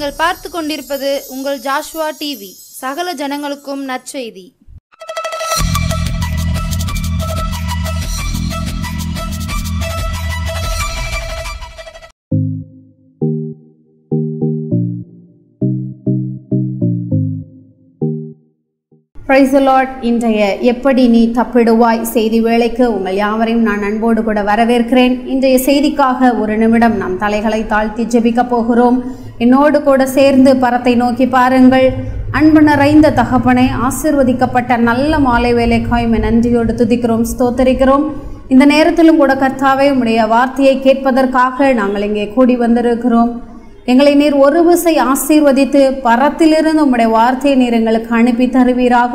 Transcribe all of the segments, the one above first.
நீங்கள் பார்த்து கொண்டிருப்பது உங்கள் ஜாஷ்வா டிவி. சகல ஜனங்களுக்கும் நற்செய்தி. பிரைசலாட் இன்றைய எப்படி நீ தப்பிடுவாய் செய்தி வேளைக்கு உங்கள் யாவரையும் நான் அன்போடு கூட வரவேற்கிறேன். இன்றைய செய்திக்காக ஒரு நிமிடம் நாம் தலைகளை தாழ்த்தி ஜெபிக்கப் போகிறோம். என்னோடு கூட சேர்ந்து பரத்தை நோக்கி பாருங்கள். அன்பு நிறைந்த தகப்பனை ஆசிர்வதிக்கப்பட்ட நல்ல மாலை வேலைக்காய் உம்மை நன்றியோடு துதிக்கிறோம் ஸ்தோத்தரிக்கிறோம். இந்த நேரத்திலும் கூட கர்த்தாவே உம்முடைய வார்த்தையை கேட்பதற்காக நாங்கள் இங்கே கூடி வந்திருக்கிறோம். எங்களை நீர் ஒரு விசை ஆசீர்வதித்து பரத்திலிருந்து உம்முடைய வார்த்தையை நீர் எங்களுக்கு அனுப்பி தருவீராக.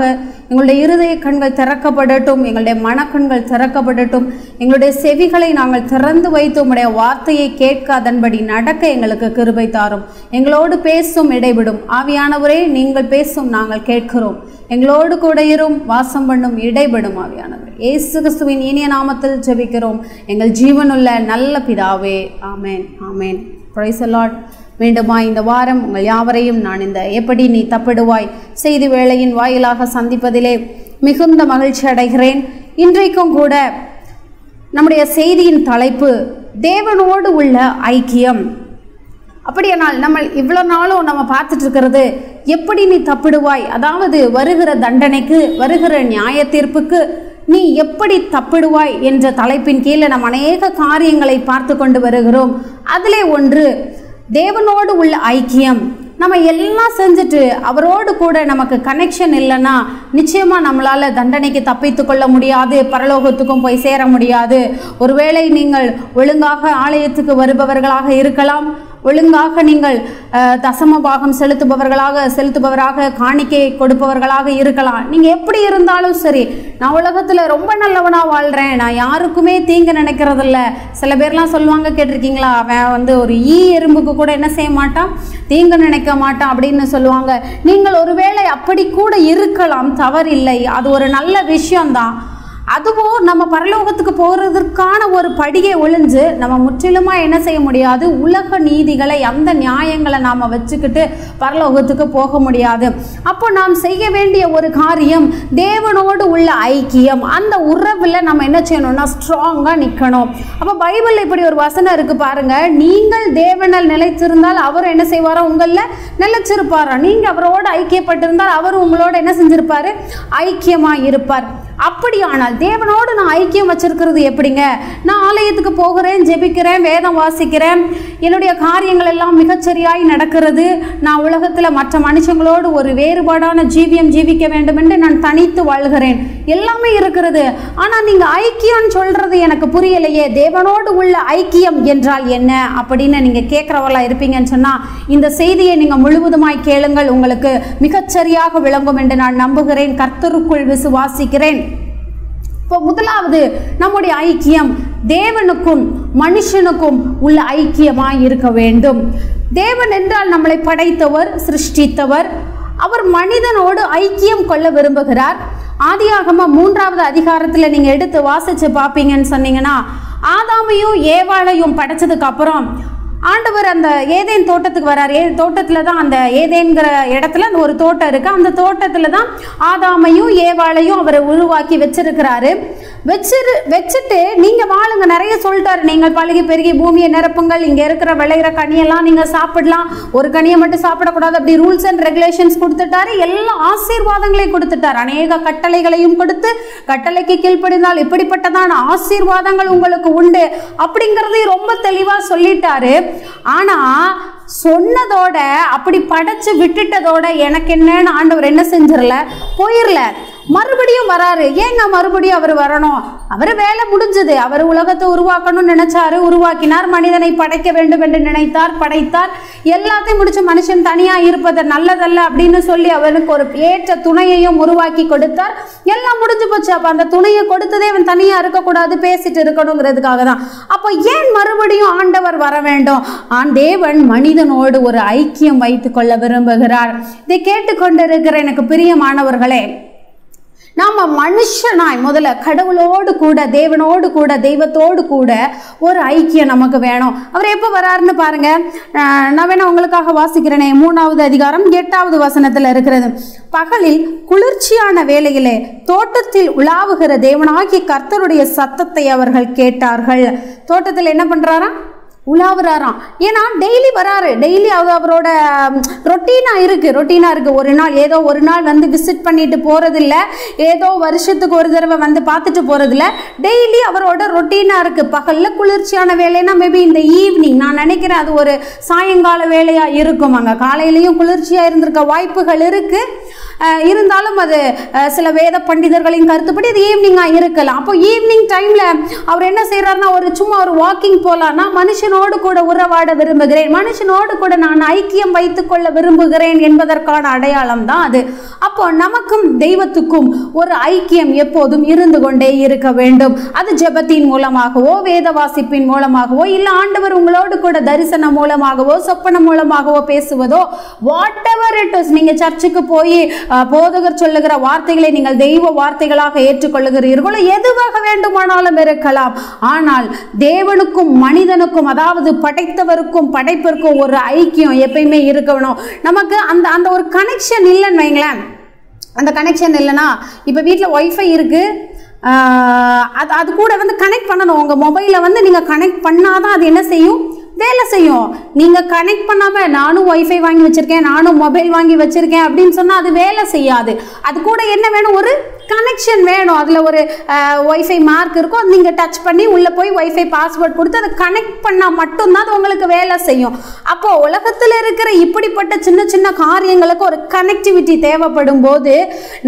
எங்களுடைய இருதய கண்கள் திறக்கப்படட்டும் எங்களுடைய மனக்கண்கள் திறக்கப்படட்டும். எங்களுடைய செவிகளை நாங்கள் திறந்து வைத்து உம்முடைய வார்த்தையை கேட்க அதன்படி நடக்க எங்களுக்கு கிருபை தாரும். எங்களோடு பேசும் இடைவிடும். ஆவியானவரே நீங்கள் பேசும் நாங்கள் கேட்கிறோம். எங்களோடு கூட இரும் வாசம் பண்ணும் இடைபடும் ஆவியானவர். இயேசு கிறிஸ்துவின் இனிய நாமத்தில் ஜெபிக்கிறோம். எங்கள் ஜீவனுள்ள நல்ல பிதாவே. ஆமேன் ஆமேன். பிரைஸ் அலாட் வேண்டுமா இந்த வாரம் உங்கள் யாவரையும் நான் இந்த எப்படி நீ தப்பிடுவாய் செய்தி வேளையின் வாயிலாக சந்திப்பதிலே மிகுந்த மகிழ்ச்சி அடைகிறேன். இன்றைக்கும் கூட நம்முடைய செய்தியின் தலைப்பு தேவனோடு உள்ள ஐக்கியம். அப்படியானால் நம்ம இவ்வளோ நாளும் நம்ம பார்த்துட்டு இருக்கிறது எப்படி நீ தப்பிடுவாய்? அதாவது வருகிற தண்டனைக்கு வருகிற நியாய தீர்ப்புக்கு நீ எப்படி தப்பிடுவாய் என்ற தலைப்பின் கீழே நம்ம அநேக காரியங்களை பார்த்து கொண்டு வருகிறோம். அதிலே ஒன்று தேவனோடு உள்ள ஐக்கியம். நம்ம எல்லாம் செஞ்சுட்டு அவரோடு கூட நமக்கு கனெக்ஷன் இல்லைன்னா நிச்சயமாக நம்மளால் தண்டனைக்கு தப்பித்து கொள்ள முடியாது பரலோகத்துக்கும் போய் சேர முடியாது. ஒருவேளை நீங்கள் ஒழுங்காக ஆலயத்துக்கு வருபவர்களாக இருக்கலாம். ஒழுங்காக நீங்கள் தசம பாகம் செலுத்துபவர்களாக செலுத்துபவராக காணிக்கை கொடுப்பவர்களாக இருக்கலாம். நீங்கள் எப்படி இருந்தாலும் சரி நான் உலகத்தில் ரொம்ப நல்லவனாக வாழ்கிறேன் நான் யாருக்குமே தீங்கு நினைக்கிறதில்ல. சில பேர்லாம் சொல்லுவாங்க கேட்டிருக்கீங்களா? அவன் வந்து ஒரு ஈ எறும்புக்கு கூட என்ன செய்ய மாட்டான்? தீங்கு நினைக்க மாட்டான் அப்படின்னு சொல்லுவாங்க. நீங்கள் ஒருவேளை அப்படி கூட இருக்கலாம் தவறில்லை. அது ஒரு நல்ல விஷயம்தான். அதுவும் நம்ம பரலோகத்துக்கு போகிறதுக்கான ஒரு படியை ஒளிஞ்சு நம்ம முற்றிலுமாக என்ன செய்ய முடியாது? உலக நீதிகளை அந்த நியாயங்களை நாம் வச்சுக்கிட்டு பரலோகத்துக்கு போக முடியாது. அப்போ நாம் செய்ய வேண்டிய ஒரு காரியம் தேவனோடு உள்ள ஐக்கியம். அந்த உறவில் நம்ம என்ன செய்யணும்னா ஸ்ட்ராங்காக நிற்கணும் அப்போ பைபிளில் இப்படி ஒரு வசனம் இருக்குது பாருங்க. நீங்கள் தேவனில் நிலைத்திருந்தால் அவர் என்ன செய்வாரோ? உங்களில் நிலைச்சிருப்பாரா நீங்கள் அவரோடு ஐக்கியப்பட்டிருந்தால் அவர் உங்களோட என்ன செஞ்சிருப்பார்? ஐக்கியமாக இருப்பார் அப்படியானால் தேவனோடு நான் ஐக்கியம் வச்சிருக்கிறது எப்படிங்க? நான் ஆலயத்துக்கு போகிறேன் ஜெபிக்கிறேன் வேதம் வாசிக்கிறேன். என்னுடைய காரியங்கள் எல்லாம் மிகச்சரியாய் நடக்கிறது. நான் உலகத்தில் மற்ற மனுஷங்களோடு ஒரு வேறுபாடான ஜீவியம் ஜீவிக்க வேண்டும் என்று நான் தனித்து வாழ்கிறேன். எல்லாமே இருக்கிறது. ஆனால் நீங்கள் ஐக்கியம்னு சொல்றது எனக்கு புரியலையே. தேவனோடு உள்ள ஐக்கியம் என்றால் என்ன? அப்படின்னு நீங்கள் கேட்குறவர்களா இருப்பீங்கன்னு சொன்னால் இந்த செய்தியை நீங்கள் முழுவதுமாய் கேளுங்கள். உங்களுக்கு மிகச்சரியாக விளங்கும் என்று நான் நம்புகிறேன். கர்த்தருக்குள் விசுவாசிக்கிறேன். இப்போ முதலாவது நம்முடைய ஐக்கியம் தேவனுக்கும் மனுஷனுக்கும் உள்ள ஐக்கியமாக இருக்க வேண்டும். தேவன் என்றால் நம்மளை படைத்தவர் சிருஷ்டித்தவர். அவர் மனிதனோடு ஐக்கியம் கொள்ள விரும்புகிறார். ஆதியாகம மூன்றாவது அதிகாரத்தில் நீங்கள் எடுத்து வாசித்து பார்ப்பீங்கன்னு சொன்னீங்கன்னா ஆதாமையும் ஏவாளையும் படைச்சதுக்கு அப்புறம் ஆண்டவர் அந்த ஏதேன் தோட்டத்துக்கு வரார். ஏ தோட்டத்தில் தான் அந்த ஏதேன்கிற இடத்துல அந்த ஒரு தோட்டம் இருக்குது அந்த தோட்டத்தில் தான் ஆதாமையும் ஏவாளையும் அவரை உருவாக்கி வச்சிருக்கிறாரு. வச்சிரு வச்சுட்டு நீங்கள் வாழுங்க. நிறைய சொல்லிட்டாரு. நீங்கள் பழகி பெருகி பூமியை நிரப்புங்கள். இங்கே இருக்கிற விளையிற கனியெல்லாம் நீங்கள் சாப்பிடலாம். ஒரு கனியை மட்டும் சாப்பிடக்கூடாது. அப்படி ரூல்ஸ் அண்ட் ரெகுலேஷன்ஸ் கொடுத்துட்டாரு. எல்லா ஆசீர்வாதங்களையும் கொடுத்துட்டார். அநேக கட்டளைகளையும் கொடுத்து கட்டளைக்கு கீழ்ப்படிந்தால் இப்படிப்பட்டதான ஆசீர்வாதங்கள் உங்களுக்கு உண்டு அப்படிங்கிறதையும் ரொம்ப தெளிவாக சொல்லிட்டாரு. ஆனால் சொன்னதோட அப்படி படைச்சு விட்டுட்டதோட எனக்கு என்னன்னு ஆண்டவர் என்ன செஞ்சிடல? போயிடல. மறுபடியும் வராரு. ஏங்க மறுபடியும் அவர் வரணும்? அவர் வேலை முடிஞ்சது. அவர் உலகத்தை உருவாக்கணும்னு நினைச்சாரு. உருவாக்கினார். மனிதனை படைக்க வேண்டும் என்று நினைத்தார். படைத்தார். எல்லாத்தையும் முடிச்சு மனுஷன் தனியா இருப்பது நல்லதல்ல அப்படின்னு சொல்லி அவனுக்கு ஒரு ஏற்ற துணையையும் உருவாக்கி கொடுத்தார். எல்லாம் முடிஞ்சு போச்சு. அப்ப அந்த துணையை கொடுத்ததே அவன் தனியா இருக்கக்கூடாது. பேசிட்டு இருக்கணுங்கிறதுக்காக தான். அப்போ ஏன் மறுபடியும் ஆண்டவர் வர வேண்டும்? ஆண் தேவன் மனிதனோடு ஒரு ஐக்கியம் வைத்துக் கொள்ள விரும்புகிறார். இதை கேட்டுக்கொண்டிருக்கிற எனக்கு பிரியமானவர்களே நாம் மனுஷனாய் முதல்ல கடவுளோடு கூட தேவனோடு கூட தெய்வத்தோடு கூட ஒரு ஐக்கியம் நமக்கு வேணும். அவர் எப்போ வராருன்னு பாருங்க. நான் வேணா உங்களுக்காக வாசிக்கிறேனே. மூணாவது அதிகாரம் எட்டாவது வசனத்தில் இருக்கிறது. பகலில் குளிர்ச்சியான வேலையிலே தோட்டத்தில் உலாவுகிற தேவனாகிய கர்த்தருடைய சத்தத்தை அவர்கள் கேட்டார்கள். தோட்டத்தில் என்ன பண்றாராம்? உலாவுறாராம். ஏன்னா டெய்லி வராரு. டெய்லி அவர் அவரோட ரொட்டீனாக இருக்குது ரொட்டீனாக இருக்குது ஒரு நாள் ஏதோ ஒரு நாள் வந்து விசிட் பண்ணிட்டு போகிறதில்ல ஏதோ வருஷத்துக்கு ஒரு தடவை வந்து பார்த்துட்டு போகிறதில்ல டெய்லி அவரோட ரொட்டீனாக இருக்குது பகலில் குளிர்ச்சியான வேலைன்னா மேபி இந்த ஈவினிங் நான் நினைக்கிறேன் அது ஒரு சாயங்கால வேலையாக இருக்கும். அங்கே காலையிலையும் குளிர்ச்சியாக இருந்திருக்க வாய்ப்புகள் இருக்குது இருந்தாலும் அது சில வேத பண்டிதர்களின் கருத்துப்படி அது ஈவினிங்காக இருக்கலாம். அப்போ ஈவினிங் டைமில் அவர் என்ன செய்கிறாருன்னா ஒரு சும்மா ஒரு வாக்கிங் போகலான்னா மனுஷனோடு கூட உறவாட விரும்புகிறேன். மனுஷனோடு கூட நான் ஐக்கியம் வைத்துக்கொள்ள விரும்புகிறேன் என்பதற்கான அடையாளம் தான் அது. அப்போ நமக்கும் தெய்வத்துக்கும் ஒரு ஐக்கியம் எப்போதும் இருந்து கொண்டே இருக்க வேண்டும். அது ஜெபத்தின் மூலமாகவோ வேத வாசிப்பின் மூலமாகவோ இல்லை ஆண்டவர் உங்களோடு கூட தரிசனம் மூலமாகவோ சொப்பனம் மூலமாகவோ பேசுவதோ வாட் எவர் இட் இஸ் நீங்கள் சர்ச்சுக்கு போய் போதகர் சொல்லுகிற வார்த்தைகளை நீங்கள் தெய்வ வார்த்தைகளாக ஏற்றுக்கொள்ளுகிறீர்களோ எதுவாக வேண்டுமானாலும் இருக்கலாம். ஆனால் தேவனுக்கும் மனிதனுக்கும் அதாவது படைத்தவருக்கும் படைப்பிற்கும் ஒரு ஐக்கியம் எப்பயுமே இருக்கணும். நமக்கு அந்த அந்த ஒரு கனெக்ஷன் இல்லைன்னு வைங்களேன். அந்த கனெக்ஷன் இல்லைன்னா இப்போ வீட்டில் ஒய்ஃபை இருக்குது அது அது கூட வந்து கனெக்ட் பண்ணணும். உங்கள் மொபைலை வந்து நீங்கள் கனெக்ட் பண்ணாதான் அது என்ன செய்யும்? வேலை செய்யும். நீங்கள் கனெக்ட் பண்ணாமல் நானும் ஒய்ஃபை வாங்கி வச்சுருக்கேன் நானும் மொபைல் வாங்கி வச்சுருக்கேன் அப்படின்னு சொன்னால் அது வேலை செய்யாது. அது கூட என்ன வேணும்? ஒரு கனெக்ஷன் வேணும். அதில் ஒரு ஒய்ஃபை மார்க் இருக்கும். அது நீங்கள் டச் பண்ணி உள்ளே போய் ஒய்ஃபை பாஸ்வேர்ட் கொடுத்து அதை கனெக்ட் பண்ணால் மட்டும்தான் அது உங்களுக்கு வேலை செய்யும். அப்போ உலகத்தில் இருக்கிற இப்படிப்பட்ட சின்ன சின்ன காரியங்களுக்கு ஒரு கனெக்டிவிட்டி தேவைப்படும் போது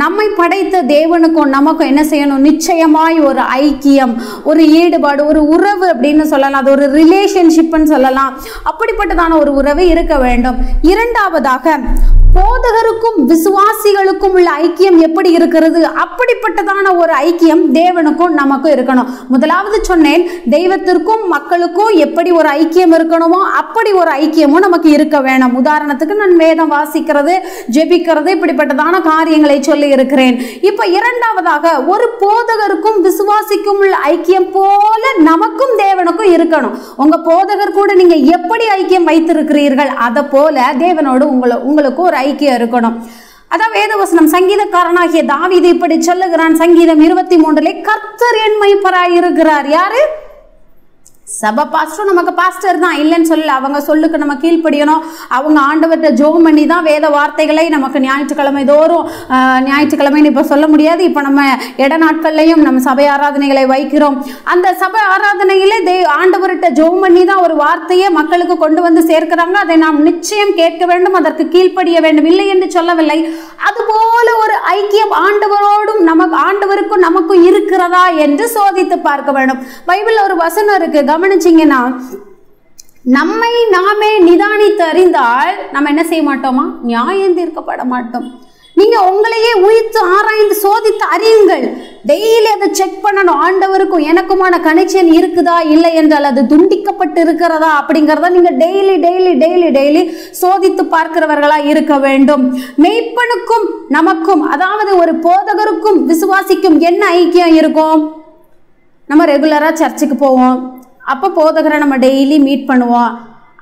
நம்மை படைத்த தேவனுக்கும் நமக்கும் என்ன செய்யணும்? நிச்சயமாய் ஒரு ஐக்கியம் ஒரு ஈடுபாடு ஒரு உறவு அப்படின்னு சொல்லலாம். அது ஒரு ரிலேஷன்ஷிப்னு சொல்லலாம். அப்படிப்பட்டதான ஒரு உறவு இருக்க வேண்டும். இரண்டாவதாக போதகருக்கும் விசுவாசிகளுக்கும் உள்ள ஐக்கியம் எப்படி இருக்கிறது? அப்படிப்பட்டதான ஒரு ஐக்கியம் தேவனுக்கும் நமக்கும் இருக்கணும். முதலாவது சொன்னேன் தெய்வத்திற்கும் மக்களுக்கும் எப்படி ஒரு ஐக்கியம் இருக்கணுமோ அப்படி ஒரு ஐக்கியமும் நமக்கு இருக்க வேணும். உதாரணத்துக்கு நான் வேதம் வாசிக்கிறது ஜெபிக்கிறது இப்படிப்பட்டதான காரியங்களை சொல்லி இருக்கிறேன். இப்ப இரண்டாவதாக ஒரு போதகருக்கும் விசுவாசிக்கும் உள்ள ஐக்கியம் போல நமக்கும் தேவனுக்கும் இருக்கணும். உங்க போதகர் கூட நீங்க எப்படி ஐக்கியம் வைத்திருக்கிறீர்கள்? அதை போல தேவனோடு உங்களை உங்களுக்கு ஒரு ஐக்கியம் இருக்கணும். அதான் வேதவசனம் சங்கீதக்காரனாகிய தாவிது இப்படி சொல்லுகிறான். சங்கீதம் இருபத்தி மூன்றுல கர்த்தர் என் இருக்கிறார் யாரு? சப பாஸ்டரும் நமக்கு பாஸ்டர் தான். இல்லைன்னு சொல்லல. அவங்க சொல்லுக்கு நம்ம கீழ்ப்படியணும். அவங்க ஆண்டவர்கிட்ட ஜோம் பண்ணி தான் வேத வார்த்தைகளை நமக்கு ஞாயிற்றுக்கிழமை தோறும் ஞாயிற்றுக்கிழமைன்னு இப்போ சொல்ல முடியாது. இப்போ நம்ம இட நாட்கள்லையும் நம்ம சபை ஆராதனைகளை வைக்கிறோம். அந்த சபை ஆராதனையிலே தே ஆண்டவர்கிட்ட ஜோம் பண்ணி தான் ஒரு வார்த்தையை மக்களுக்கு கொண்டு வந்து சேர்க்கிறாங்க. அதை நாம் நிச்சயம் கேட்க வேண்டும். அதற்கு கீழ்ப்படிய வேண்டும். இல்லை என்று சொல்லவில்லை. அதுபோல ஒரு ஐக்கியம் ஆண்டவரோடும் நமக்கு ஆண்டவருக்கும் நமக்கும் இருக்கிறதா என்று சோதித்து பார்க்க வேண்டும். பைபிள் ஒரு வசனம் இருக்குது கவனிச்சிங்கன்னா நம்மை நாமே நிதானித்து அறிந்தால் நம்ம என்ன செய்ய மாட்டோமா? நியாயம் தீர்க்கப்பட மாட்டோம். நீங்க உங்களையே உயிர்த்து ஆராய்ந்து சோதித்து அறியுங்கள். டெய்லி அதை செக் பண்ணணும். ஆண்டவருக்கும் எனக்குமான கனெக்ஷன் இருக்குதா இல்லை என்றால் அது துண்டிக்கப்பட்டு இருக்கிறதா அப்படிங்கிறத நீங்க டெய்லி டெய்லி டெய்லி டெய்லி சோதித்து பார்க்கிறவர்களா இருக்க வேண்டும். மெய்ப்பனுக்கும் நமக்கும் அதாவது ஒரு போதகருக்கும் விசுவாசிக்கும் என்ன ஐக்கியம் இருக்கும்? நம்ம ரெகுலராக சர்ச்சுக்கு போவோம். அப்போ போதகரை நம்ம டெய்லி மீட் பண்ணுவோம்.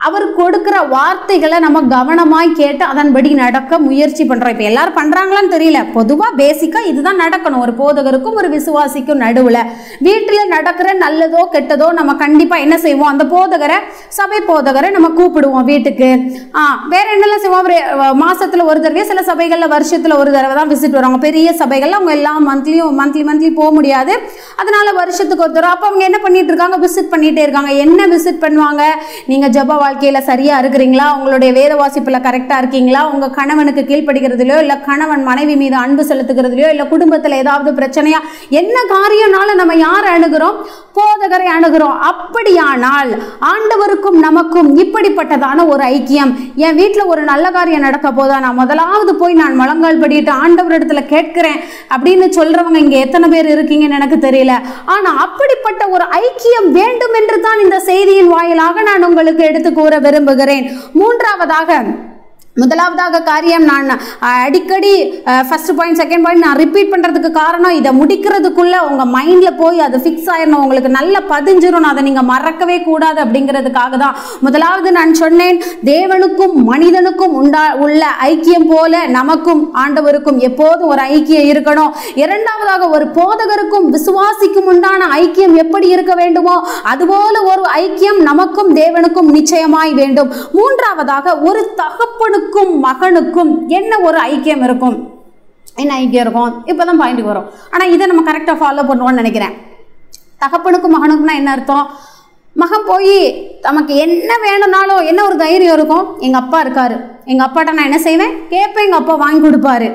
அவர் கொடுக்குற வார்த்தைகளை நம்ம கவனமாக கேட்டு அதன்படி நடக்க முயற்சி பண்ணுறோம் இப்போ எல்லாரும் பண்ணுறாங்களான்னு தெரியல. பொதுவாக பேசிக்காக இதுதான் நடக்கணும். ஒரு போதகருக்கும் ஒரு விசுவாசிக்கும் நடுவில். வீட்டில் நடக்கிற நல்லதோ கெட்டதோ நம்ம கண்டிப்பாக என்ன செய்வோம்? அந்த போதகரை சபை போதகரை நம்ம கூப்பிடுவோம் வீட்டுக்கு. ஆ வேற என்னெல்லாம் செய்வோம்? ஒரு மாசத்துல ஒரு தடவை சில சபைகளில் வருஷத்தில் ஒரு தடவை தான் விசிட் வருவாங்க. பெரிய சபைகளில் அவங்க எல்லாம் மந்த்லியும் மந்த்லி மந்த்லி போக முடியாது. அதனால வருஷத்துக்கு ஒரு தடவை. அப்போ அவங்க என்ன பண்ணிட்டு இருக்காங்க? விசிட் பண்ணிட்டே இருக்காங்க. என்ன விசிட் பண்ணுவாங்க? நீங்க வாழ் வாழ்க்கையில சரியா இருக்கிறீங்களா? உங்களுடைய வேத வாசிப்புல கரெக்டா இருக்கீங்களா? உங்க கணவனுக்கு கீழ்ப்படுகிறதுலையோ இல்ல கணவன் மனைவி மீது அன்பு செலுத்துகிறதுலையோ இல்ல குடும்பத்துல ஏதாவது பிரச்சனையா என்ன காரியம்னால நம்ம யாரை அணுகிறோம்? போதகரை அணுகிறோம். அப்படியானால் ஆண்டவருக்கும் நமக்கும் இப்படிப்பட்டதான ஒரு ஐக்கியம். என் வீட்டில் ஒரு நல்ல காரியம் நடக்க போதா? நான் முதலாவது போய் நான் முழங்கால் படிட்டு ஆண்டவரிடத்துல கேட்கிறேன். அப்படின்னு சொல்றவங்க இங்க எத்தனை பேர் இருக்கீங்கன்னு எனக்கு தெரியல. ஆனா அப்படிப்பட்ட ஒரு ஐக்கியம் வேண்டும் என்று தான் இந்த செய்தியின் வாயிலாக நான் உங்களுக்கு எடுத்துக்கோ கூற விரும்புகிறேன். மூன்றாவதாக முதலாவதாக காரியம் நான் அடிக்கடி ஃபர்ஸ்ட் பாயிண்ட் செகண்ட் பாயிண்ட் நான் ரிப்பீட் பண்ணுறதுக்கு காரணம் இதை முடிக்கிறதுக்குள்ளே உங்கள் மைண்டில் போய் அது ஃபிக்ஸ் ஆயிடணும் உங்களுக்கு நல்ல பதிஞ்சிரும். அதை நீங்கள் மறக்கவே கூடாது அப்படிங்கிறதுக்காக தான் முதலாவது நான் சொன்னேன் தேவனுக்கும் மனிதனுக்கும் உண்டா உள்ள ஐக்கியம் போல நமக்கும் ஆண்டவருக்கும் எப்போதும் ஒரு ஐக்கியம் இருக்கணும். இரண்டாவதாக ஒரு போதகருக்கும் விசுவாசிக்கும் உண்டான ஐக்கியம் எப்படி இருக்க வேண்டுமோ அதுபோல ஒரு ஐக்கியம் நமக்கும் தேவனுக்கும் நிச்சயமாய் வேண்டும். மூன்றாவதாக ஒரு தகப்பனுக்கும் மகனுக்கும் என்ன ஒரு ஐக்கியம் இருக்கும்? என்ன ஐக்கியம் இருக்கும்? இப்போ தான் பாயிண்ட்டுக்கு வரும். ஆனால் இதை நம்ம கரெக்டாக ஃபாலோ பண்ணுவோம்னு நினைக்கிறேன். தகப்பனுக்கும் மகனுக்கும்னா என்ன அர்த்தம்? மகன் போய் நமக்கு என்ன வேணும்னாலும் என்ன ஒரு தைரியம் இருக்கும்? எங்கள் அப்பா இருக்காரு. எங்கள் அப்பாட்ட நான் என்ன செய்வேன்? கேட்பேன் எங்கள் அப்பா வாங்கி கொடுப்பாரு.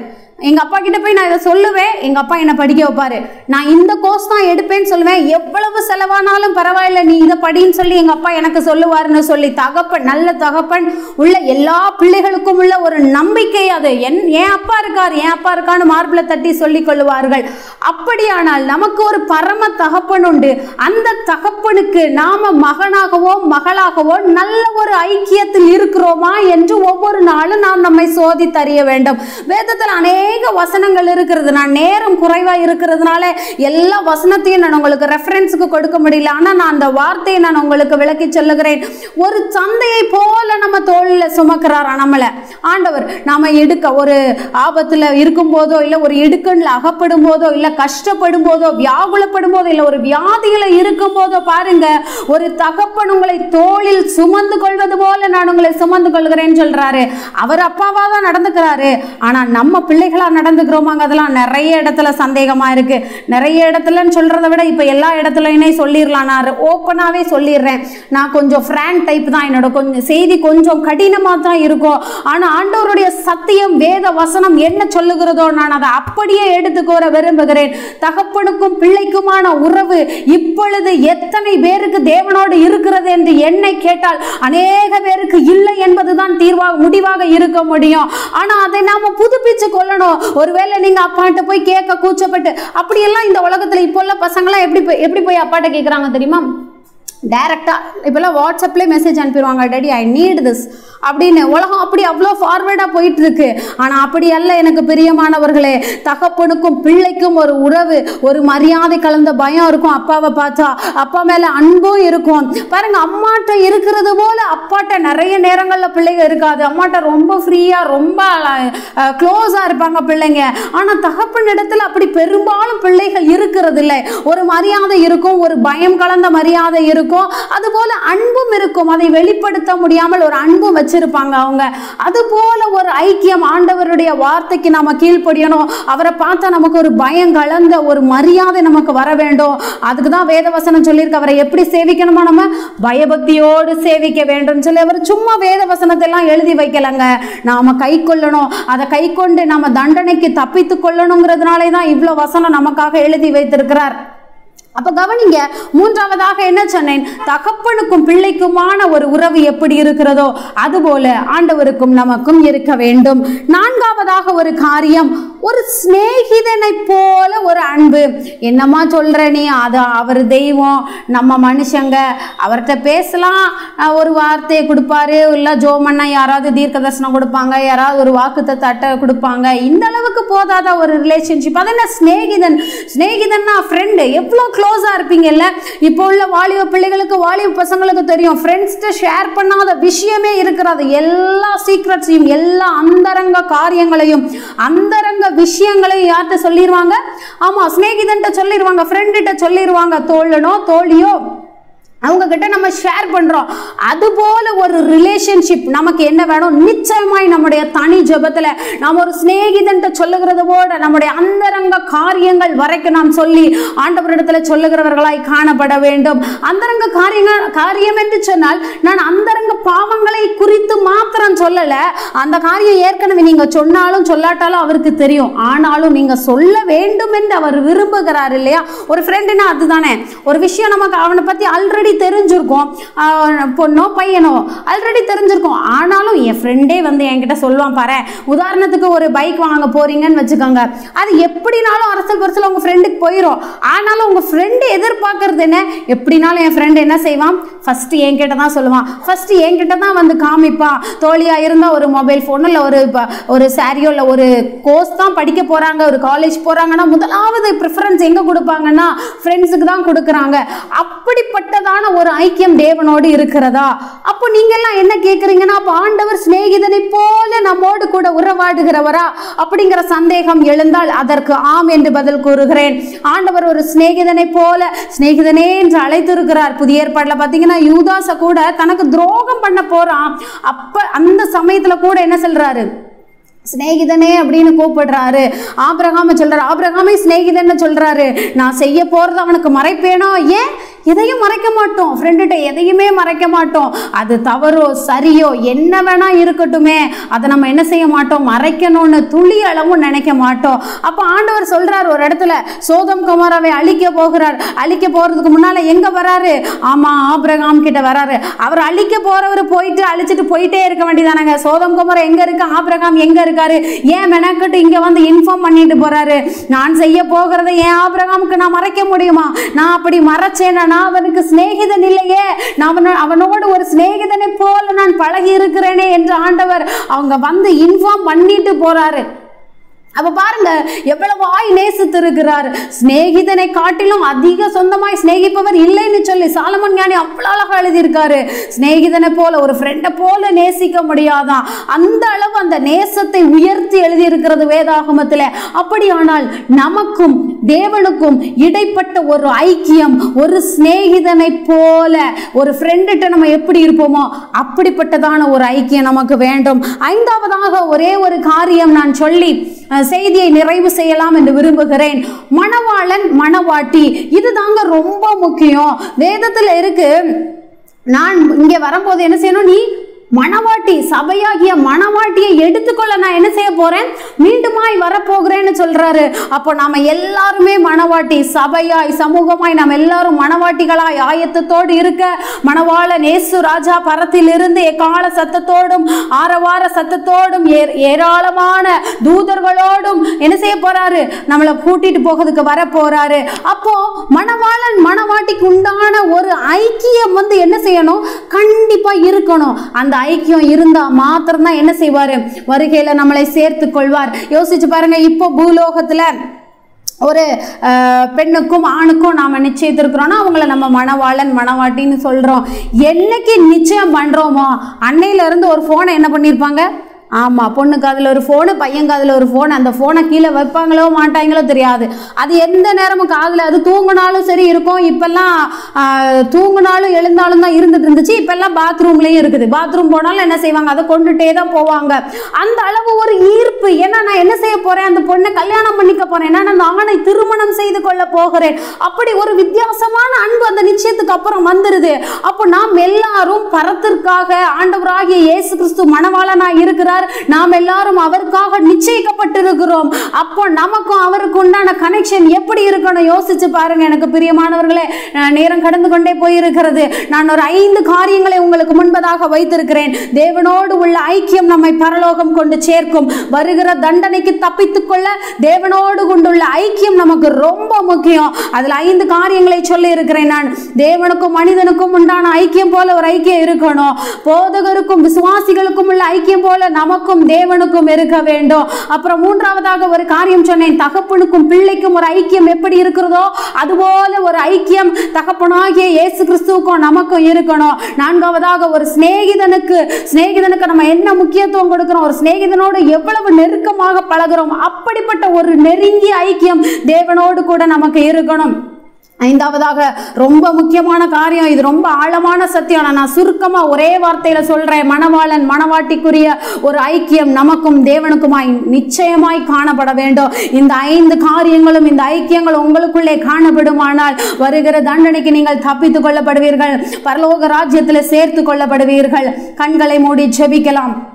எங்கள் அப்பா கிட்ட போய் நான் இதை சொல்லுவேன். எங்கள் அப்பா என்னை படிக்க வைப்பாரு. நான் இந்த கோர்ஸ் தான் எடுப்பேன்னு சொல்லுவேன். எவ்வளவு செலவானாலும் பரவாயில்ல நீ இதை படின்னு சொல்லி எங்கள் அப்பா எனக்கு சொல்லுவாருன்னு சொல்லி தகப்பன் நல்ல தகப்பன் உள்ள எல்லா பிள்ளைகளுக்கும் உள்ள ஒரு நம்பிக்கை அது. என் என் அப்பா இருக்கார் என் அப்பா இருக்கான்னு மார்பிளை தட்டி சொல்லிக் கொள்ளுவார்கள். அப்படியானால் நமக்கு ஒரு பரம தகப்பன் உண்டு. அந்த தகப்பனுக்கு நாம மகனாகவோ மகளாகவோ நல்ல ஒரு ஐக்கியத்தில் இருக்கிறோமா என்று ஒவ்வொரு நாளும் நாம் நம்மை சோதித்தறிய வேண்டும். வேதத்தில் அநேக வசனங்கள் இருக்கிறது. நான் நேரம் குறைவா இருக்கிறதுனால எல்லா வசனத்தையும் நான் உங்களுக்கு ரெஃபரன்ஸுக்கு கொடுக்க முடியல. ஆனா நான் அந்த வார்த்தையை நான் உங்களுக்கு விளக்கி சொல்லுகிறேன். ஒரு சந்தையை போல நம்ம தோளில் சுமக்கிறாரா நம்மளை ஆண்டவர் நாம எடுக்க ஒரு ஆபத்துல இருக்கும் போதோ இல்ல ஒரு இடுக்கண்ல அகப்படும் போதோ இல்ல கஷ்டப்படும் போதோ வியாகுலப்படும் போதோ இல்ல ஒரு வியாதியில இருக்கும் போதோ பாருங்க ஒரு தகப்பன் உங்களை தோளில் சுமந்து கொள்வது போல நான் உங்களை சுமந்து கொள்கிறேன்னு சொல்றாரு. அவர் அப்பாவா தான் நடந்துக்கிறாரு. ஆனா நம்ம பிள்ளைகள் நடந்துக்கிறோமாங்க? அதெல்லாம் நிறைய இடத்துல சந்தேகமா இருக்கு. நிறைய இடத்துலன்னு சொல்றதை விட இப்போ எல்லா இடத்துலையுமே சொல்லிடலாம். நான் ஓப்பனாகவே சொல்லிடுறேன். நான் கொஞ்சம் ஃப்ரேங்க் டைப் தான் என்னோட கொஞ்சம் செய்தி கொஞ்சம் கடினமா தான் இருக்கும். ஆனா ஆண்டவருடைய சத்தியம் வேத வசனம் என்ன சொல்லுகிறதோ நான் அதை அப்படியே எடுத்துக்கோர விரும்புகிறேன். தகப்பனுக்கும் பிள்ளைக்குமான உறவு இப்பொழுது எத்தனை பேருக்கு தேவனோடு இருக்கிறது என்று என்னை கேட்டால் அநேக பேருக்கு இல்லை என்பதுதான் தீர்வாக முடிவாக இருக்க முடியும். ஆனா அதை நாம புதுப்பிச்சு கொள்ளணும். ஒருவேளை நீங்கள் அப்பாட்ட போய் கேட்க கூச்சப்பட்டு அப்படியெல்லாம் இந்த உலகத்தில் இப்போ உள்ள பசங்களாம் எப்படி போய் எப்படி போய் அப்பாட்ட கேட்குறாங்க தெரியுமா? டேரெக்டாக இப்போல்லாம் வாட்ஸ்அப்லேயே மெசேஜ் அனுப்பிடுவாங்க டேடி ஐ நீட் திஸ் அப்படின்னு. உலகம் அப்படி அவ்வளோ ஃபார்வேர்டாக போயிட்டு இருக்கு ஆனால் அப்படி அல்ல எனக்கு பிரியமானவர்களே. தகப்பனுக்கும் பிள்ளைக்கும் ஒரு உறவு ஒரு மரியாதை கலந்த பயம் இருக்கும். அப்பாவை பார்த்தா அப்பா மேலே அன்பும் இருக்கும். பாருங்க அம்மாட்ட இருக்கிறது போல அப்பாட்ட நிறைய நேரங்களில் பிள்ளைங்க இருக்காது. அம்மாட்ட ரொம்ப ஃப்ரீயாக ரொம்ப க்ளோஸாக இருப்பாங்க பிள்ளைங்க. ஆனால் தகப்பன் இடத்துல அப்படி பெரும்பாலும் பிள்ளைகள் இருக்கிறது இல்லை ஒரு மரியாதை இருக்கும் ஒரு பயம் கலந்த மரியாதை இருக்கும். அதுபோல அன்பும் இருக்கும். அதை வெளிப்படுத்த முடியாமல் ஒரு அன்பும் வச்சு வச்சிருப்பாங்க அவங்க. அதுபோல ஒரு ஐக்கியம் ஆண்டவருடைய வார்த்தைக்கு நாம கீழ்ப்படியணும். அவரை பார்த்தா நமக்கு ஒரு பயம் கலந்த ஒரு மரியாதை நமக்கு வர வேண்டும். அதுக்கு தான் வேதவசனம் சொல்லியிருக்கு. அவரை எப்படி சேவிக்கணுமா நம்ம? பயபக்தியோடு சேவிக்க வேண்டும் சொல்லி அவர் சும்மா வேத வசனத்தை எல்லாம் எழுதி வைக்கலங்க. நாம கை கொள்ளணும். அதை கை கொண்டு நம்ம தண்டனைக்கு தப்பித்து கொள்ளணுங்கிறதுனாலே தான் இவ்வளோ வசனம் நமக்காக எழுதி வைத்திருக்கிறார். அப்ப கவனிங்க மூன்றாவதாக என்ன சொன்னேன்? தகப்பனுக்கும் பிள்ளைக்குமான ஒரு உறவு எப்படி இருக்கிறதோ அதுபோல ஆண்டவருக்கும் நமக்கும் இருக்க வேண்டும். நான்காவதாக ஒரு காரியம் ஒரு சிநேகிதனை போல ஒரு அன்பு. என்னம்மா சொல்ற நீ? அது அவர் தெய்வம். நம்ம மனுஷங்க அவர்கிட்ட பேசலாம். ஒரு வார்த்தையை கொடுப்பாரு. இல்லை ஜோமண்ணா யாராவது தீர்க்க தரிசனம் கொடுப்பாங்க. யாராவது ஒரு வாக்குத்த தட்டை கொடுப்பாங்க. இந்த அளவுக்கு போதாத ஒரு ரிலேஷன்ஷிப் அது என்ன சிநேகிதன்? சிநேகிதன்னா ஃப்ரெண்டு எவ்வளோ க்ளோஸாக இருப்பீங்கல்ல? இப்போ உள்ள வாலிப பிள்ளைகளுக்கு வாலிப பசங்களுக்கு தெரியும் ஃப்ரெண்ட்ஸ்கிட்ட ஷேர் பண்ணாத விஷயமே இருக்கிறது. எல்லா சீக்ரெட்ஸையும் எல்லா அந்தரங்க காரியங்களையும் அந்தரங்க விஷயங்களையும் யார்கிட்ட சொல்லிடுவாங்க ஆமாம் ஸ்நேகிதன்ட்ட சொல்லிடுவாங்க ஃப்ரெண்டுகிட்ட சொல்லிடுவாங்க தோழனோ தோழியோ? அவங்க கிட்ட நம்ம ஷேர் பண்றோம். அதுபோல ஒரு ரிலேஷன்ஷிப் நமக்கு என்ன வேணும்? நிச்சயமாய் நம்முடைய தனி ஜபத்துல நாம் ஒரு சிநேகிதன்ட்ட சொல்லுகிறது போல நம்முடைய அந்தரங்க காரியங்கள் வரைக்கும் நாம் சொல்லி ஆண்டவரிடத்துல சொல்லுகிறவர்களாய் காணப்பட வேண்டும். அந்தரங்க காரியங்கள் காரியம் என்று சொன்னால் நான் அந்தரங்க பாவங்களை குறித்து மாத்திரம் சொல்லல. அந்த காரியம் ஏற்கனவே நீங்க சொன்னாலும் சொல்லாட்டாலும் அவருக்கு தெரியும். ஆனாலும் நீங்க சொல்ல வேண்டும் என்று அவர் விரும்புகிறார் இல்லையா? ஒரு ஃப்ரெண்டுனா அதுதானே. ஒரு விஷயம் நமக்கு அவனை பத்தி ஆல்ரெடி ஆல்ரெடி தெரிஞ்சிருக்கும். பொண்ணோ பையனோ ஆல்ரெடி தெரிஞ்சிருக்கும். ஆனாலும் என் ஃப்ரெண்டே வந்து என்கிட்ட சொல்லுவான் பாரு உதாரணத்துக்கு ஒரு பைக் வாங்க போறீங்கன்னு வச்சுக்கோங்க. அது எப்படினாலும் அரசல் பரிசல் உங்க ஃப்ரெண்டுக்கு போயிடும் ஆனாலும் உங்க ஃப்ரெண்டு எதிர்பார்க்கறது என்ன? எப்படினாலும் என் ஃப்ரெண்டு என்ன செய்வான்? ஃபர்ஸ்ட் என்கிட்ட தான் சொல்லுவான். ஃபர்ஸ்ட் என்கிட்ட தான் வந்து காமிப்பான். தோழியா இருந்தா ஒரு மொபைல் ஃபோனோ இல்லை ஒரு ஒரு சாரியோ இல்லை ஒரு கோர்ஸ் தான் படிக்க போறாங்க ஒரு காலேஜ் போறாங்கன்னா முதலாவது ப்ரிஃபரன்ஸ் எங்க கொடுப்பாங்கன்னா ஃப்ரெண்ட்ஸுக்கு தான் கொடுக்குறாங்க. அப்படிப்பட்டதான ஒரு ஐக்கியம் தேவனோடு இருக்கிறதா? அப்போ நீங்க எல்லாம் என்ன கேட்குறீங்கன்னா அப்போ ஆண்டவர் சிநேகிதனை போல நம்மோடு கூட உறவாடுகிறவரா? அப்படிங்கிற சந்தேகம் எழுந்தால் அதற்கு ஆம் என்று பதில் கூறுகிறேன். ஆண்டவர் ஒரு சிநேகிதனை போல சிநேகிதனே என்று அழைத்திருக்கிறார். புதிய ஏற்பாடுல பாத்தீங்கன்னா யூதாச கூட தனக்கு துரோகம் பண்ண போறான். அப்ப அந்த சமயத்துல கூட என்ன சொல்றாரு? சிநேகிதனே அப்படின்னு கூப்பிடுறாரு. ஆபிரகாம சொல்றாரு. ஆபிரகாமே சிநேகிதன்னு சொல்றாரு. நான் செய்ய போறது அவனுக்கு மறைப்பேனோ? ஏன்? எதையும் மறைக்க மாட்டோம். ஃப்ரெண்டுகிட்ட எதையுமே மறைக்க மாட்டோம். அது தவறோ சரியோ என்ன வேணால் இருக்கட்டுமே. அதை நம்ம என்ன செய்ய மாட்டோம்? மறைக்கணும்னு துளி அளவும் நினைக்க மாட்டோம். அப்போ ஆண்டவர் சொல்கிறார் ஒரு இடத்துல சோதம் குமாராவை அழிக்க போகிறார். அழிக்க போகிறதுக்கு முன்னால் எங்கே வராரு? ஆமாம் ஆபிரகாம் கிட்ட வராரு. அவர் அழிக்க போகிறவர் போயிட்டு அழிச்சிட்டு போயிட்டே இருக்க வேண்டியதானங்க. சோதம் குமார் எங்கே இருக்கு? ஆபிரகாம் எங்கே இருக்காரு? ஏன் மெனக்கட்டு இங்கே வந்து இன்ஃபார்ம் பண்ணிட்டு போகிறாரு நான் செய்ய போகிறத ஏன் ஆபிரகாமுக்கு நான் மறைக்க முடியுமா? நான் அப்படி மறைச்சேனா நான் அவனுக்கு சிநேகிதன் இல்லையே. நான் அவனோடு ஒரு சிநேகிதனை போல நான் பழகி இருக்கிறேனே என்று ஆண்டவர் அவங்க வந்து இன்ஃபார்ம் பண்ணிட்டு போறாரு. அப்ப பாருங்க எவ்வளவாய் நேசித்திருக்கிறார். சிநேகிதனை காட்டிலும் அதிக சொந்தமாய் சிநேகிப்பவர் இல்லைன்னு சொல்லி சாலமன் ஞானி அவ்வளோ அழகா எழுதியிருக்காரு. சிநேகிதனை போல ஒரு ஃப்ரெண்டை போல நேசிக்க முடியாதான். அந்த அளவு அந்த நேசத்தை உயர்த்தி எழுதியிருக்கிறது வேதாகமத்தில். அப்படியானால் நமக்கும் தேவனுக்கும் இடைப்பட்ட ஒரு ஐக்கியம் ஒரு சிநேகிதனை போல ஒரு ஃப்ரெண்டுகிட்ட நம்ம எப்படி இருப்போமோ அப்படிப்பட்டதான ஒரு ஐக்கியம் நமக்கு வேண்டும். ஐந்தாவதாக ஒரே ஒரு காரியம் நான் சொல்லி செய்தியை நிறைவு செய்யலாம் என்று விரும்புகிறேன். மணவாளன் மணவாட்டி இது தாங்க ரொம்ப முக்கியம். வேதத்தில் இருக்கு நான் இங்கே வரும்போது என்ன செய்யணும்? நீ மணவாட்டி சபையாகிய மணவாட்டியை எடுத்துக்கொள்ள நான் என்ன செய்ய போறேன்? மீண்டுமாய் வரப்போகிறேன்னு சொல்றாரு. அப்போ நாம எல்லாருமே மணவாட்டி சபையாய் சமூகமாய் நாம் எல்லாரும் மணவாட்டிகளாய் ஆயத்தத்தோடு இருக்க மணவாள நேசு ராஜா பரத்திலிருந்து எக்கால சத்தத்தோடும் ஆரவார சத்தத்தோடும் ஏராளமான தூதர்களோடும் என்ன செய்ய போறாரு? நம்மளை கூட்டிட்டு போகிறதுக்கு வர போறாரு. அப்போ மணவாளன் மணவாட்டிக்கு உண்டான ஒரு ஐக்கியம் வந்து என்ன செய்யணும்? கண்டிப்பா இருக்கணும். அந்த ஐக்கியம் இருந்தா மாத்திரம்தான் என்ன செய்வாரு? வருகையில நம்மளை சேர்த்து கொள்வார். யோசிச்சு பாருங்க இப்போ பூலோகத்துல ஒரு பெண்ணுக்கும் ஆணுக்கும் நாம் நிச்சயத்திருக்கிறோன்னா அவங்கள நம்ம மணவாளன் மணவாட்டின்னு சொல்கிறோம் என்னைக்கு நிச்சயம் பண்ணுறோமோ அன்னையிலேருந்து ஒரு ஃபோனை என்ன பண்ணியிருப்பாங்க ஆமாம் பொண்ணுக்கு அதில் ஒரு ஃபோனு பையன் காதில் ஒரு ஃபோன் அந்த ஃபோனை கீழே வைப்பாங்களோ மாட்டாங்களோ தெரியாது. அது எந்த நேரமும் காதில் அது தூங்கினாலும் சரி இருக்கும். இப்போல்லாம் தூங்கினாலும் எழுந்தாலும் தான் இருந்துட்டு இருந்துச்சு. இப்போல்லாம் பாத்ரூம்லேயும் இருக்குது. பாத்ரூம் போனாலும் என்ன செய்வாங்க? அதை கொண்டுகிட்டே தான் போவாங்க. அந்த அளவு ஒரு ஈர்ப்பு. ஏன்னா நான் என்ன செய்ய போகிறேன் அந்த பொண்ணை கல்யாணம் பண்ணிக்க போகிறேன் ஏன்னா நான் அந்த ஆணை திருமணம் செய்து கொள்ள போகிறேன். அப்படி ஒரு வித்தியாசமான அன்பு அந்த நிச்சயத்துக்கு அப்புறம் வந்துடுது அப்போ நாம் எல்லாரும் பரத்திற்காக ஆண்டவராகிய இயேசு கிறிஸ்து மணவாளனாய் இருக்கிறார். நாம் எல்லாரும் அவருக்காக நிச்சயிக்கப்பட்டிருக்கிறோம். அப்போ நமக்கும் அவருக்கு உண்டான கனெக்ஷன் எப்படி இருக்கணும்? யோசிச்சு பாருங்க எனக்கு பிரியமானவர்களே நேரம் கடந்து கொண்டே போயிருக்கிறது. நான் ஒரு ஐந்து காரியங்களை உங்களுக்கு முன்பதாக வைத்திருக்கிறேன். தேவனோடு உள்ள ஐக்கியம் நம்மை பரலோகம் கொண்டு சேர்க்கும். வருகிற தண்டனைக்கு தப்பித்துக் கொள்ள தேவனோடு கொண்டுள்ள ஐக்கியம் நமக்கு ரொம்ப முக்கியம். அதுல ஐந்து காரியங்களை சொல்லி இருக்கிறேன் நான். தேவனுக்கும் மனிதனுக்கும் உண்டான ஐக்கியம் போல ஒரு ஐக்கியம் இருக்கணும். போதகருக்கும் விசுவாசிகளுக்கும் உள்ள ஐக்கியம் போல நமக்கும் தேவனுக்கும் இருக்க வேண்டும். அப்புறம் மூன்றாவதாக ஒரு காரியம் சொன்னேன். தகப்பனுக்கும் பிள்ளைக்கும் ஒரு ஐக்கியம் எப்படி இருக்கிறதோ அதுபோல ஒரு ஐக்கியம் தகப்பனாகிய இயேசு கிறிஸ்துவுக்கும் நமக்கும் இருக்கணும். நான்காவதாக ஒரு சிநேகிதனுக்கு சிநேகிதனுக்கு நம்ம என்ன முக்கியத்துவம் கொடுக்கிறோம்? ஒரு சிநேகிதனோடு எவ்வளவு நெருக்கமாக பழகுறோம் அப்படிப்பட்ட ஒரு நெருங்கிய ஐக்கியம் தேவனோடு கூட நமக்கு இருக்கணும். ஐந்தாவதாக ரொம்ப முக்கியமான காரியம் இது ரொம்ப ஆழமான சத்தியம். நான் சுருக்கமாக ஒரே வார்த்தையில் சொல்கிறேன் மணவாளன் மணவாட்டிக்குரிய ஒரு ஐக்கியம் நமக்கும் தேவனுக்குமாய் நிச்சயமாய் காணப்பட வேண்டும். இந்த ஐந்து காரியங்களும் இந்த ஐக்கியங்கள் உங்களுக்குள்ளே காணப்படுமானால் வருகிற தண்டனைக்கு நீங்கள் தப்பித்துக் கொள்ளப்படுவீர்கள். பரலோக ராஜ்யத்தில் சேர்த்து கொள்ளப்படுவீர்கள். கண்களை மூடி ஜெபிக்கலாம்.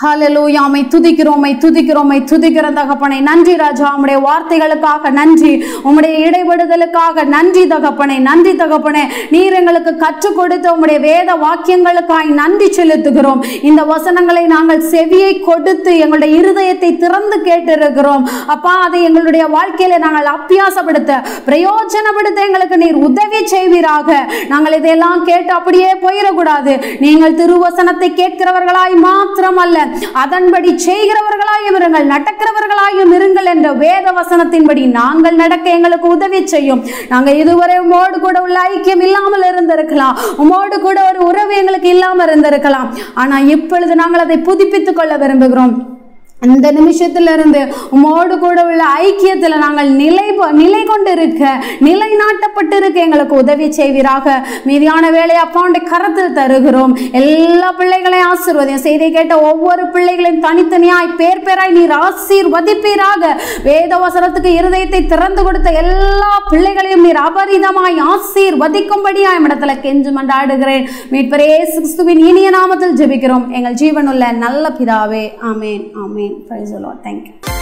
ஹலலோ யாமை துதிக்கிறோமை துதிக்கிறோமை துதிக்கிற தகப்பனை. நன்றி ராஜா. உம்முடைய வார்த்தைகளுக்காக நன்றி. உம்முடைய இடைபடுதலுக்காக நன்றி தகப்பனை நன்றி தகப்பனே. நீர் எங்களுக்கு கற்றுக் கொடுத்த உம்முடைய வேத வாக்கியங்களுக்காய் நன்றி செலுத்துகிறோம். இந்த வசனங்களை நாங்கள் செவியை கொடுத்து எங்களுடைய இருதயத்தை திறந்து கேட்டிருக்கிறோம். அப்பா அதை எங்களுடைய வாழ்க்கையில நாங்கள் அத்தியாசப்படுத்த பிரயோஜனப்படுத்த எங்களுக்கு நீர் உதவி செய்வீராக. நாங்கள் இதையெல்லாம் கேட்டு அப்படியே போயிடக்கூடாது. நீங்கள் திருவசனத்தை கேட்கிறவர்களாய் மாத்திரம் அல்ல அதன்படி செய்கிறவர்களாயும் இருங்கள் நடக்கிறவர்களாயும் இருங்கள் என்ற வேத வசனத்தின்படி நாங்கள் நடக்க எங்களுக்கு உதவி செய்யும். நாங்கள் இதுவரை உமோடு கூட உள்ள ஐக்கியம் இல்லாமல் இருந்திருக்கலாம். உமோடு கூட ஒரு உறவு எங்களுக்கு இல்லாமல் இருந்திருக்கலாம். ஆனால் இப்பொழுது நாங்கள் அதை புதுப்பித்துக் கொள்ள விரும்புகிறோம். இந்த நிமிஷத்திலிருந்து உமோடு கூட உள்ள ஐக்கியத்தில் நாங்கள் நிலை நிலை கொண்டு இருக்க நிலைநாட்டப்பட்டு இருக்க எங்களுக்கு உதவி செய்வீராக. மீதியான வேலையை அப்பாவுடைய கரத்தில் தருகிறோம். எல்லா பிள்ளைகளையும் ஆசீர்வதியும். செய்தி கேட்ட ஒவ்வொரு பிள்ளைகளையும் தனித்தனியாய் பேர் பேராய் நீர் ஆசீர்வதிப்பீராக. வேத வசனத்துக்கு இருதயத்தை திறந்து கொடுத்த எல்லா பிள்ளைகளையும் நீர் அபரிதமாய் ஆசீர்வதிக்கும்படியாய் இடத்துல கெஞ்சு மண்டாடுகிறேன் மீட்பரே கிறிஸ்துவின் இனிய நாமத்தில் ஜெபிக்கிறோம். எங்கள் ஜீவனுள்ள நல்ல பிதாவே. ஆமேன் ஆமேன். Praise the Lord. Thank you.